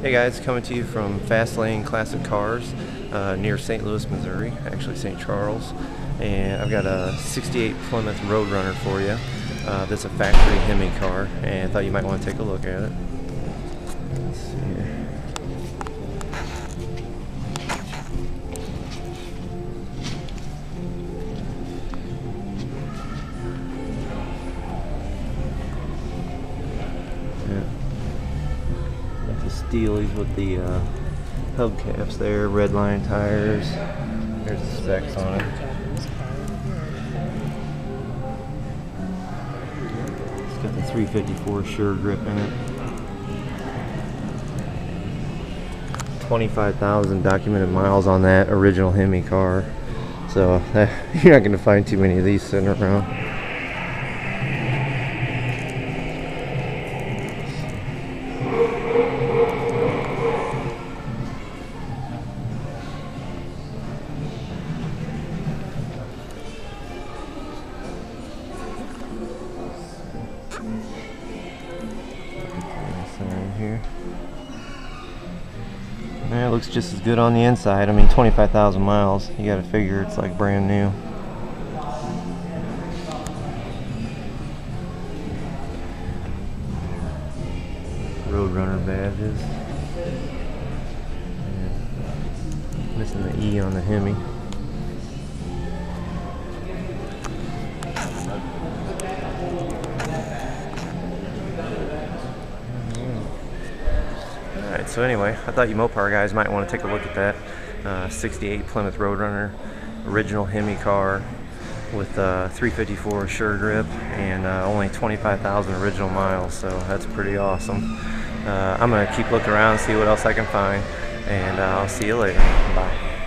Hey guys, coming to you from Fastlane Classic Cars uh, near St. Louis, Missouri, actually St. Charles. And I've got a 68 Plymouth Roadrunner for you. Uh, that's a factory Hemi car, and I thought you might want to take a look at it. Let's see here. Yeah. Steelies with the uh, hubcaps there, red line tires. There's the specs on it. It's got the 354 sure grip in it. 25,000 documented miles on that original Hemi car. So you're not going to find too many of these sitting around. It looks just as good on the inside. I mean, 25,000 miles. You gotta figure it's like brand new. Roadrunner badges. Yeah. Missing the E on the Hemi. So anyway, I thought you Mopar guys might want to take a look at that. Uh, 68 Plymouth Roadrunner, original Hemi car with uh, 354 sure grip and uh, only 25,000 original miles, so that's pretty awesome. Uh, I'm going to keep looking around see what else I can find, and uh, I'll see you later. Bye.